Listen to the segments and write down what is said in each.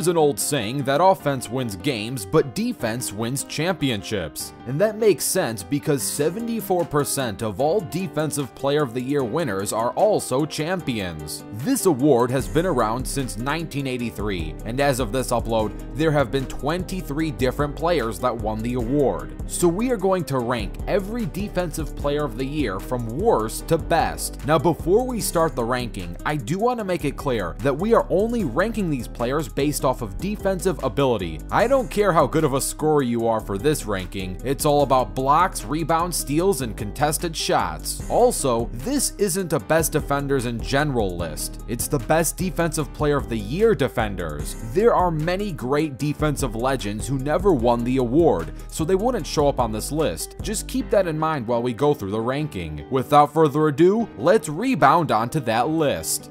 There's an old saying that offense wins games, but defense wins championships. And that makes sense because 74% of all Defensive Player of the Year winners are also champions. This award has been around since 1983, and as of this upload, there have been 23 different players that won the award. So we are going to rank every Defensive Player of the Year from worst to best. Now before we start the ranking, I do want to make it clear that we are only ranking these players based off of defensive ability. I don't care how good of a scorer you are for this ranking, it's all about blocks, rebounds, steals, and contested shots. Also, this isn't a best defenders in general list, it's the best defensive player of the year defenders. There are many great defensive legends who never won the award, so they wouldn't show up on this list. Just keep that in mind while we go through the ranking. Without further ado, let's rebound onto that list.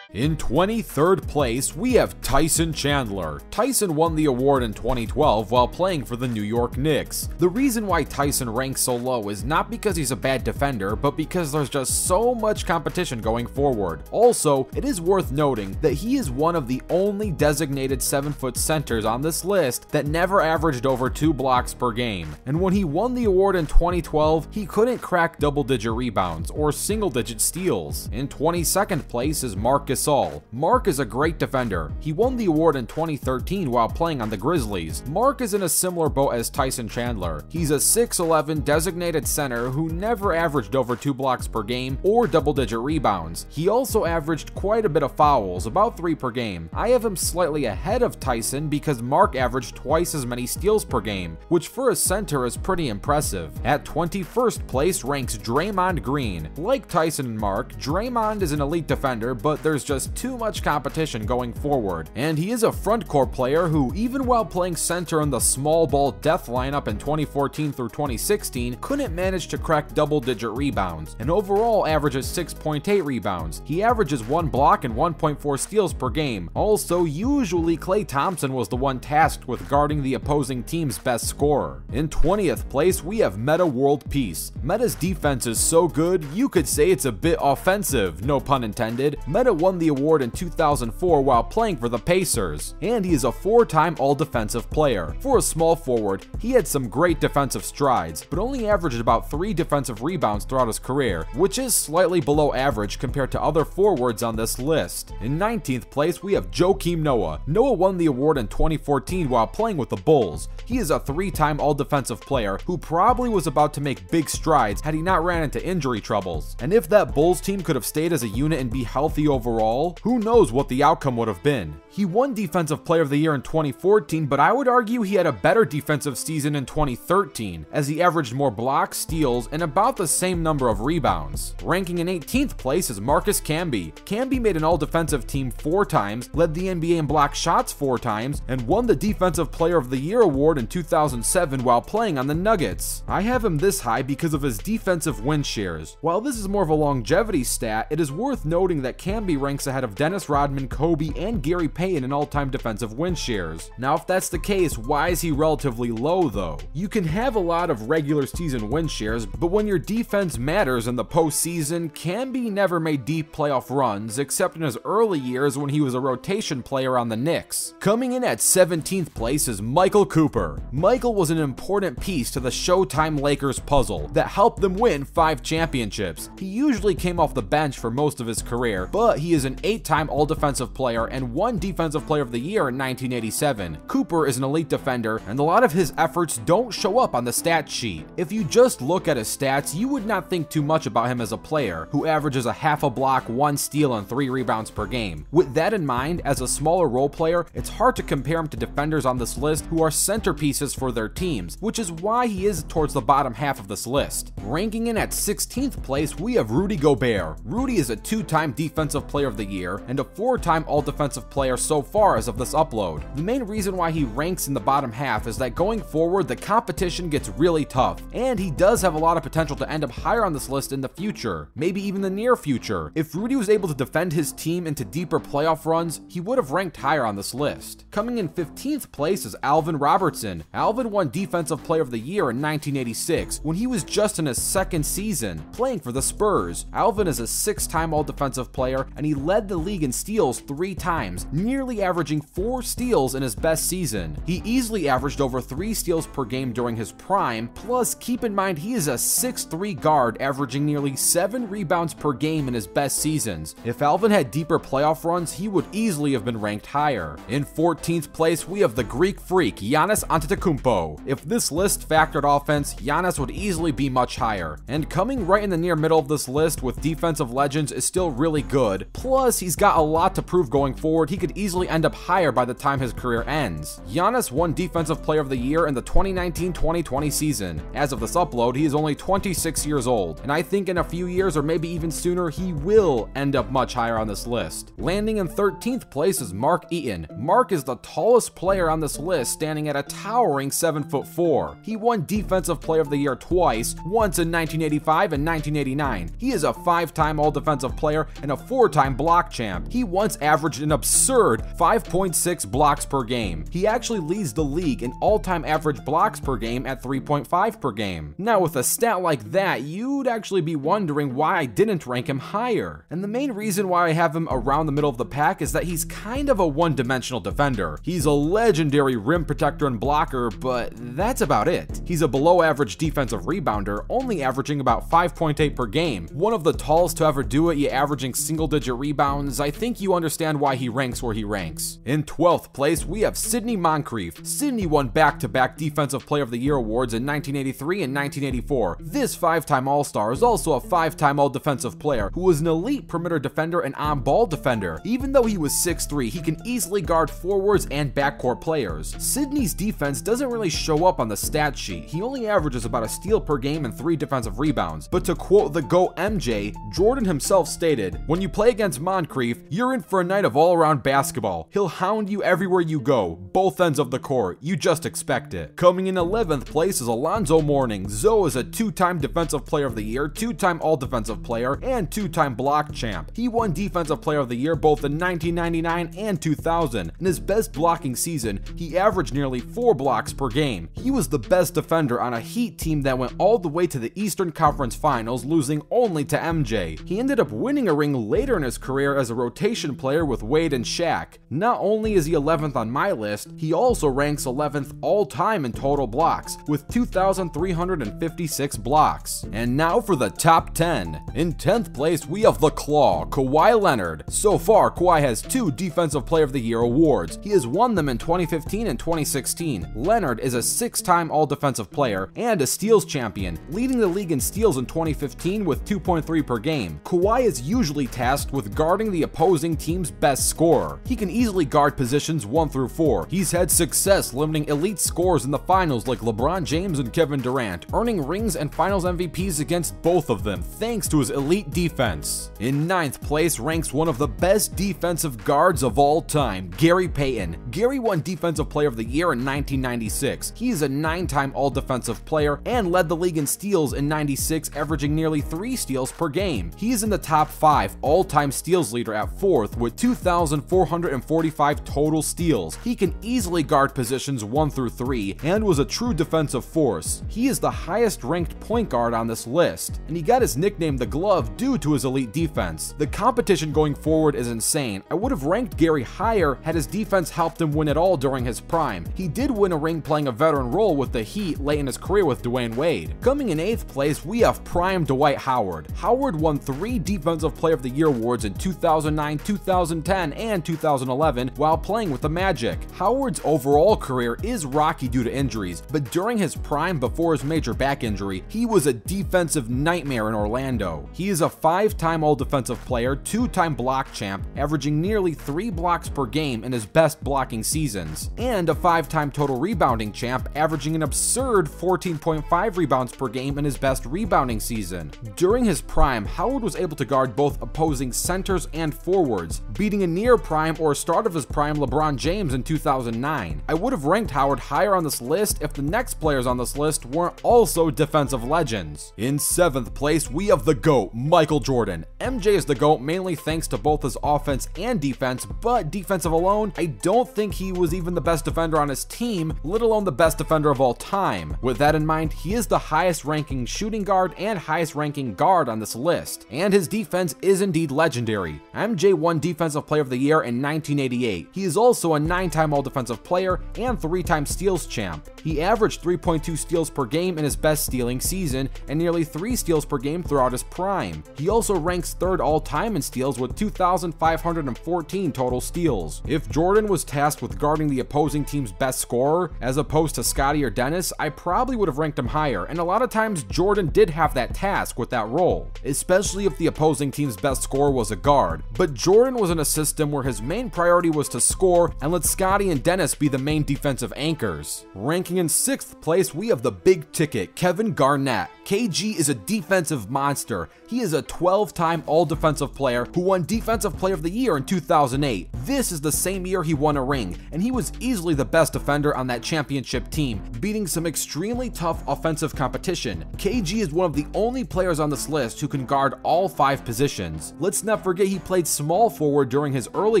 In 23rd place, we have Tyson Chandler. Tyson won the award in 2012 while playing for the New York Knicks. The reason why Tyson ranks so low is not because he's a bad defender, but because there's just so much competition going forward. Also, it is worth noting that he is one of the only designated 7 foot centers on this list that never averaged over 2 blocks per game. And when he won the award in 2012, he couldn't crack double digit rebounds or single digit steals. In 22nd place is Marcus Gasol. Mark is a great defender. He won the award in 2013 while playing on the Grizzlies. Mark is in a similar boat as Tyson Chandler. He's a 6'11 designated center who never averaged over 2 blocks per game or double digit rebounds. He also averaged quite a bit of fouls, about 3 per game. I have him slightly ahead of Tyson because Mark averaged twice as many steals per game, which for a center is pretty impressive. At 21st place ranks Draymond Green. Like Tyson and Mark, Draymond is an elite defender, but there's just too much competition going forward. And he is a front court player who, even while playing center in the small ball death lineup in 2014 through 2016, couldn't manage to crack double digit rebounds, and overall averages 6.8 rebounds. He averages 1 block and 1.4 steals per game. Also, usually Klay Thompson was the one tasked with guarding the opposing team's best scorer. In 20th place, we have Metta World Peace. Metta's defense is so good, you could say it's a bit offensive, no pun intended. Metta won the award in 2004 while playing for the Pacers, and he is a four-time all-defensive player. For a small forward, he had some great defensive strides, but only averaged about three defensive rebounds throughout his career, which is slightly below average compared to other forwards on this list. In 19th place, we have Joakim Noah. Noah won the award in 2014 while playing with the Bulls. He is a three-time all-defensive player who probably was about to make big strides had he not ran into injury troubles. And if that Bulls team could have stayed as a unit and be healthy overall, overall, who knows what the outcome would have been. He won Defensive Player of the Year in 2014, but I would argue he had a better defensive season in 2013, as he averaged more blocks, steals, and about the same number of rebounds. Ranking in 18th place is Marcus Camby. Camby made an all-defensive team four times, led the NBA in block shots four times, and won the Defensive Player of the Year award in 2007 while playing on the Nuggets. I have him this high because of his defensive win shares. While this is more of a longevity stat, it is worth noting that Camby ranks ranks ahead of Dennis Rodman, Kobe, and Gary Payton in all-time defensive win shares. Now, if that's the case, why is he relatively low though? You can have a lot of regular season win shares, but when your defense matters in the postseason, Camby never made deep playoff runs, except in his early years when he was a rotation player on the Knicks. Coming in at 17th place is Michael Cooper. Michael was an important piece to the Showtime Lakers puzzle that helped them win five championships. He usually came off the bench for most of his career, but he is an an eight-time All-Defensive Player and one Defensive Player of the Year in 1987. Cooper is an elite defender, and a lot of his efforts don't show up on the stat sheet. If you just look at his stats, you would not think too much about him as a player, who averages a half a block, one steal, and three rebounds per game. With that in mind, as a smaller role player, it's hard to compare him to defenders on this list who are centerpieces for their teams, which is why he is towards the bottom half of this list. Ranking in at 16th place, we have Rudy Gobert. Rudy is a two-time Defensive Player of the year, and a four-time All-Defensive Player so far as of this upload. The main reason why he ranks in the bottom half is that going forward, the competition gets really tough, and he does have a lot of potential to end up higher on this list in the future, maybe even the near future. If Rudy was able to defend his team into deeper playoff runs, he would have ranked higher on this list. Coming in 15th place is Alvin Robertson. Alvin won Defensive Player of the Year in 1986 when he was just in his second season, playing for the Spurs. Alvin is a six-time All-Defensive Player, and he led the league in steals three times, nearly averaging four steals in his best season. He easily averaged over three steals per game during his prime, plus keep in mind he is a 6'3 guard averaging nearly seven rebounds per game in his best seasons. If Alvin had deeper playoff runs, he would easily have been ranked higher. In 14th place, we have the Greek freak, Giannis Antetokounmpo. If this list factored offense, Giannis would easily be much higher. And coming right in the near middle of this list with defensive legends is still really good. Plus, he's got a lot to prove going forward. He could easily end up higher by the time his career ends. Giannis won Defensive Player of the Year in the 2019-2020 season. As of this upload, he is only 26 years old, and I think in a few years or maybe even sooner, he will end up much higher on this list. Landing in 13th place is Mark Eaton. Mark is the tallest player on this list, standing at a towering 7 foot 4. He won Defensive Player of the Year twice, once in 1985 and 1989. He is a five-time All-Defensive Player and a four-time block champ. He once averaged an absurd 5.6 blocks per game. He actually leads the league in all-time average blocks per game at 3.5 per game. Now with a stat like that, you'd actually be wondering why I didn't rank him higher. And the main reason why I have him around the middle of the pack is that he's kind of a one-dimensional defender. He's a legendary rim protector and blocker, but that's about it. He's a below average defensive rebounder, only averaging about 5.8 per game. One of the tallest to ever do it, yet averaging single digit rebounds, I think you understand why he ranks where he ranks. In 12th place, we have Sidney Moncrief. Sidney won back-to-back Defensive Player of the Year awards in 1983 and 1984. This five-time All-Star is also a five-time All-Defensive Player who was an elite perimeter defender and on-ball defender. Even though he was 6'3", he can easily guard forwards and backcourt players. Sidney's defense doesn't really show up on the stat sheet. He only averages about a steal per game and three defensive rebounds. But to quote the GOAT MJ, Jordan himself stated, when you play against Moncrief, you're in for a night of all-around basketball. He'll hound you everywhere you go, both ends of the court. You just expect it. Coming in 11th place is Alonzo Mourning. Zo is a two-time Defensive Player of the Year, two-time All-Defensive Player, and two-time block champ. He won Defensive Player of the Year both in 1999 and 2000. In his best blocking season, he averaged nearly four blocks per game. He was the best defender on a Heat team that went all the way to the Eastern Conference Finals, losing only to MJ. He ended up winning a ring later in his career as a rotation player with Wade and Shaq. Not only is he 11th on my list, he also ranks 11th all time in total blocks, with 2,356 blocks. And now for the top 10. In 10th place, we have the Claw, Kawhi Leonard. So far, Kawhi has two Defensive Player of the Year awards. He has won them in 2015 and 2016. Leonard is a six-time All-Defensive Player and a steals champion, leading the league in steals in 2015 with 2.3 per game. Kawhi is usually tasked with guarding the opposing team's best scorer. He can easily guard positions 1 through 4. He's had success limiting elite scores in the finals like LeBron James and Kevin Durant, earning rings and finals MVPs against both of them thanks to his elite defense. In ninth place ranks one of the best defensive guards of all time, Gary Payton. Gary won Defensive Player of the Year in 1996. He is a nine-time All-Defensive Player and led the league in steals in 96, averaging nearly three steals per game. He is in the top five all-time steals leader at fourth with 2,445 total steals. He can easily guard positions 1 through 3 and was a true defensive force. He is the highest ranked point guard on this list, and he got his nickname the Glove due to his elite defense. The competition going forward is insane. I would have ranked Gary higher had his defense helped him win it all during his prime. He did win a ring playing a veteran role with the Heat late in his career with Dwyane Wade. Coming in 8th place, we have prime Dwight Howard. Howard won three Defensive Player of the Year awards in 2009, 2010, and 2011 while playing with the Magic. Howard's overall career is rocky due to injuries, but during his prime before his major back injury, he was a defensive nightmare in Orlando. He is a five-time All-Defensive Player, two-time block champ, averaging nearly three blocks per game in his best blocking seasons, and a five-time total rebounding champ, averaging an absurd 14.5 rebounds per game in his best rebounding season. During his prime, Howard was able to guard both opposing centers and forwards, beating a near prime or start of his prime LeBron James in 2009. I would have ranked Howard higher on this list if the next players on this list weren't also defensive legends. In 7th place, we have the GOAT, Michael Jordan. MJ is the GOAT mainly thanks to both his offense and defense, but defensive alone, I don't think he was even the best defender on his team, let alone the best defender of all time. With that in mind, he is the highest ranking shooting guard and highest ranking guard on this list, and his defense is indeed legendary secondary. MJ won Defensive Player of the Year in 1988. He is also a 9-time All-Defensive Player and 3-time Steals champ. He averaged 3.2 steals per game in his best stealing season and nearly 3 steals per game throughout his prime. He also ranks 3rd all-time in steals with 2,514 total steals. If Jordan was tasked with guarding the opposing team's best scorer, as opposed to Scottie or Dennis, I probably would have ranked him higher, and a lot of times Jordan did have that task with that role, especially if the opposing team's best scorer was a guard. But Jordan was in a system where his main priority was to score and let Scottie and Dennis be the main defensive anchors. Ranking in 6th place, we have the big ticket, Kevin Garnett. KG is a defensive monster. He is a 12-time All-Defensive Player who won Defensive Player of the Year in 2008. This is the same year he won a ring, and he was easily the best defender on that championship team, beating some extremely tough offensive competition. KG is one of the only players on this list who can guard all five positions. Let's not forget he played small forward during his early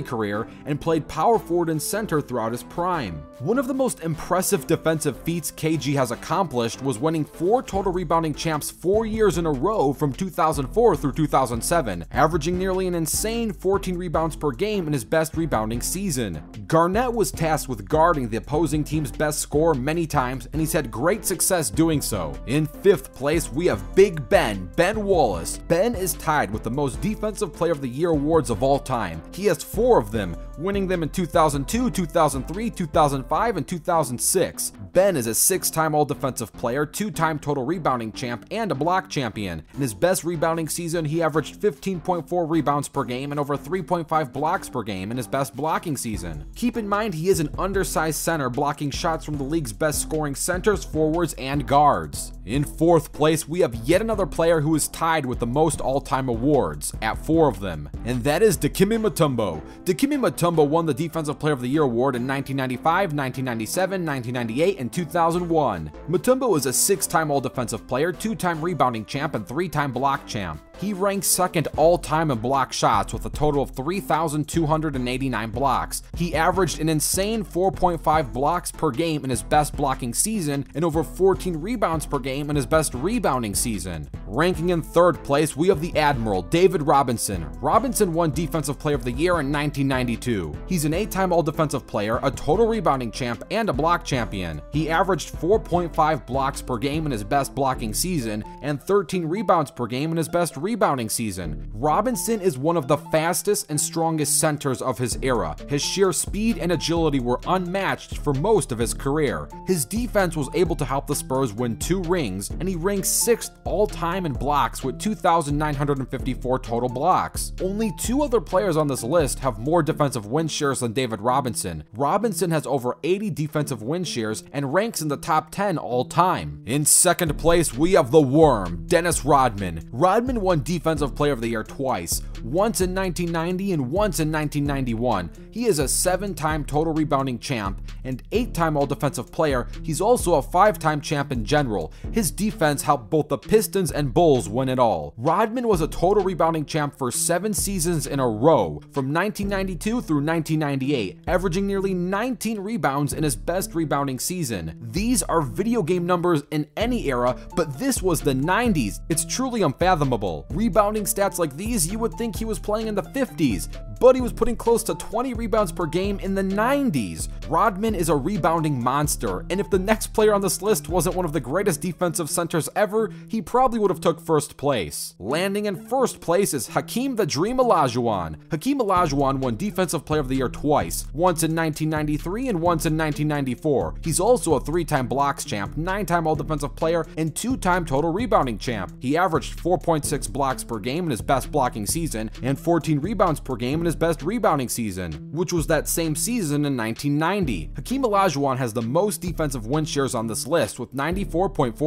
career and played power forward and center throughout his prime. One of the most impressive defensive feats KG has accomplished was winning four total rebounding champs four years in a row from 2004 through 2007, averaging nearly an insane 14 rebounds per game in his best rebounding season. Garnett was tasked with guarding the opposing team's best scorer many times, and he's had great success doing so. In fifth place, we have Big Ben, Ben Wallace. Ben is tied with the most Defensive Player of the Year awards of all time. He has four of them, winning them in 2002, 2003, 2005, and 2006. Ben is a six-time All-Defensive Player, two-time Total Rebounding Champ, and a block champion. In his best rebounding season, he averaged 15.4 rebounds per game and over 3.5 blocks per game in his best blocking season. Keep in mind he is an undersized center blocking shots from the league's best scoring centers, forwards, and guards. In fourth place, we have yet another player who is tied with the most all-time awards, at four of them, and that is Dikembe Mutombo. Dikembe Mutombo won the Defensive Player of the Year award in 1995, 1997, 1998, and 2001. Mutombo is a six-time All-Defensive Player, two-time rebounding champ, and three-time block champ. He ranks second all-time in block shots with a total of 3,289 blocks. He averaged an insane 4.5 blocks per game in his best blocking season and over 14 rebounds per game in his best rebounding season. Ranking in third place, we have the Admiral, David Robinson. Robinson won Defensive Player of the Year in 1992. He's an eight-time All-Defensive Player, a total rebounding champ, and a block champion. He averaged 4.5 blocks per game in his best blocking season and 13 rebounds per game in his best rebounding season. Robinson is one of the fastest and strongest centers of his era. His sheer speed and agility were unmatched for most of his career. His defense was able to help the Spurs win two rings, and he ranks 6th all-time in blocks with 2,954 total blocks. Only two other players on this list have more defensive win shares than David Robinson. Robinson has over 80 defensive win shares and ranks in the top 10 all time. In second place, we have the Worm, Dennis Rodman. Rodman won Defensive Player of the Year twice, once in 1990 and once in 1991. He is a seven-time total rebounding champ and eight-time All-Defensive Player. He's also a five-time champ in general. His defense helped both the Pistons and Bulls win it all. Rodman was a total rebounding champ for seven seasons in a row, from 1992 through 1998, averaging nearly 19 rebounds in his best rebounding season. These are video game numbers in any era, but this was the 90s. It's truly unfathomable. Rebounding stats like these, you would think he was playing in the 50s, but he was putting close to 20 rebounds per game in the 90s. Rodman is a rebounding monster, and if the next player on this list wasn't one of the greatest defensive centers ever, he probably would have took first place. Landing in first place is Hakeem the Dream Olajuwon. Hakeem Olajuwon won Defensive Player of the Year twice, once in 1993 and once in 1994. He's also a three-time blocks champ, nine-time All-Defensive Player, and two-time total rebounding champ. He averaged 4.6 blocks per game in his best blocking season and 14 rebounds per game in his best rebounding season, which was that same season in 1990. Hakeem Olajuwon has the most defensive win shares on this list with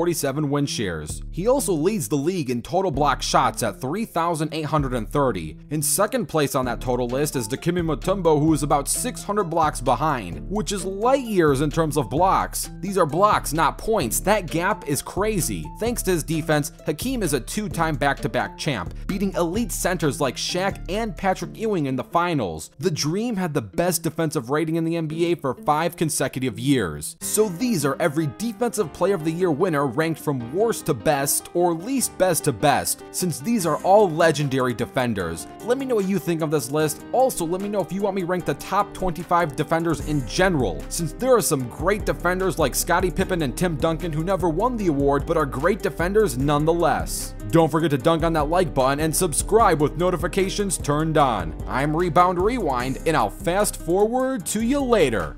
94.47 win shares. He also leads the league in total block shots at 3,830. In second place on that total list is Dikembe Mutombo who is about 600 blocks behind, which is light years in terms of blocks. These are blocks, not points. That gap is crazy. Thanks to his defense, Hakeem is a two-time back-to-back champ, beating elite centers like Shaq and Patrick Ewing in the finals. The Dream had the best defensive rating in the NBA for five consecutive years. So these are every Defensive Player of the Year winner ranked from worst to best, or least best to best, since these are all legendary defenders. Let me know what you think of this list. Also, let me know if you want me to rank the top 25 defenders in general, since there are some great defenders like Scottie Pippen and Tim Duncan who never won the award but are great defenders nonetheless. Don't forget to dunk on that like button and subscribe with notifications turned on. I'm Rebound Rewind, and I'll fast forward to you later.